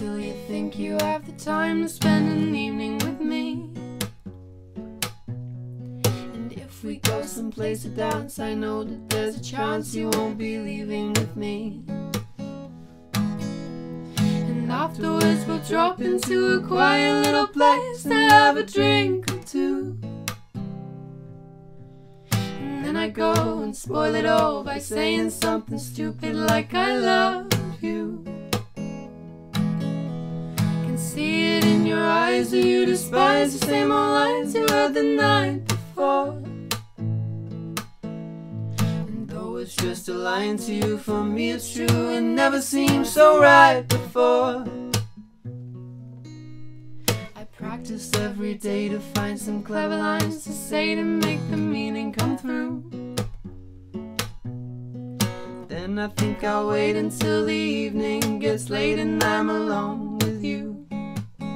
till you think you have the time to spend an evening with me. And if we go someplace to dance, I know that there's a chance you won't be leaving with me. And afterwards, we'll drop into a quiet little place to have a drink or two. And then I go and spoil it all by saying something stupid like I love you. Can see it in your eyes, or you despise the same old lines you heard the night before. And though it's just a line to you, for me it's true. It never seemed so right before. I practice every day to find some clever lines to say to make the Then I think I'll wait until the evening gets late and I'm alone with you. The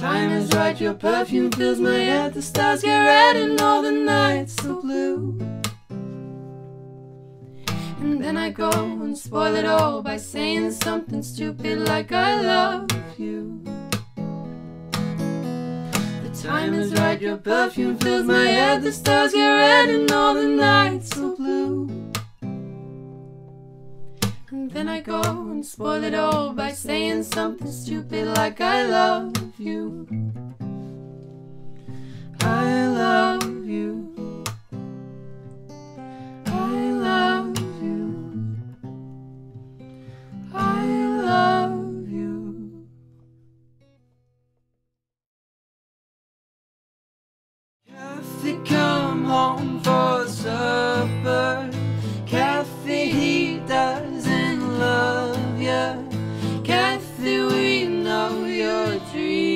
time is right, your perfume fills my head, the stars get red and all the nights so blue. And then I go and spoil it all by saying something stupid like I love you. Time is right, your perfume fills my head, the stars get red and all the nights so blue. And then I go and spoil it all by saying something stupid like I love you. Doesn't love ya. Kathy, we know. Your back.